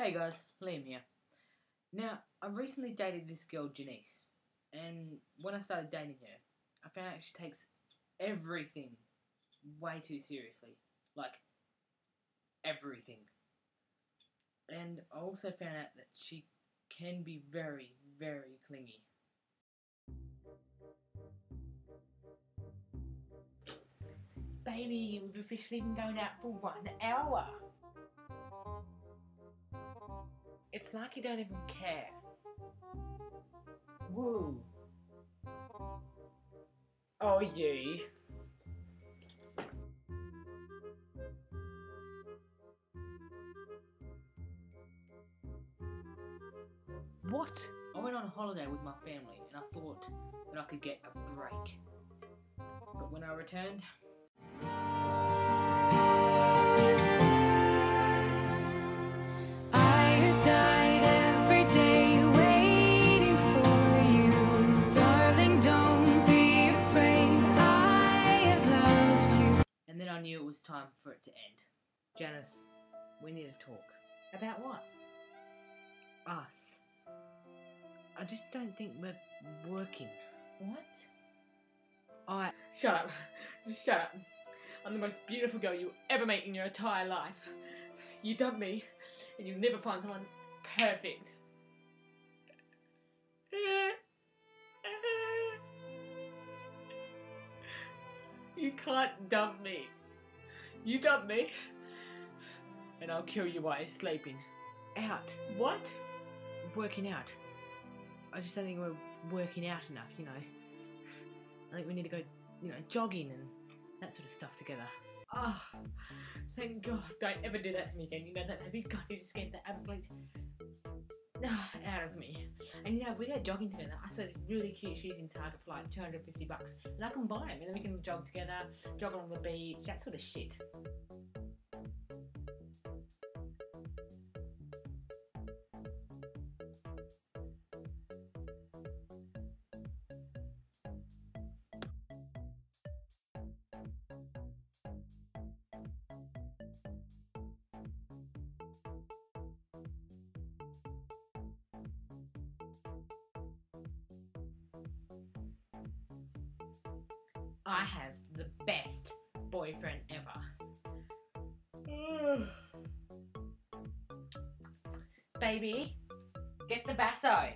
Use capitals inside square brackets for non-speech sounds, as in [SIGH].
Hey guys, Liam here. Now, I recently dated this girl, Janice, and when I started dating her, I found out she takes everything way too seriously. Like, everything. And I also found out that she can be very, very clingy. Baby, we've officially been going out for one hour. It's like you don't even care. Woo. Oh, you. What? I went on a holiday with my family and I thought that I could get a break. But when I returned, I knew it was time for it to end. Janice, we need to talk. About what? Us. I just don't think we're working. What? I. Shut up. Just shut up. I'm the most beautiful girl you ever meet in your entire life. You dumped me, and you'll never find someone perfect. You can't dump me. You dump me, and I'll kill you while you're sleeping. Out. What? Working out. I just don't think we're working out enough, you know. I think we need to go, you know, jogging and that sort of stuff together. Ah, thank God. Don't ever do that to me again. You know that you got you just get the absolute ah, of me. And if we go jogging together, I saw these really cute shoes in Target for like 250 bucks, and I can buy them, and then we can jog together, jog along the beach, that sort of shit. I have the best boyfriend ever. [SIGHS] Baby, get the basso.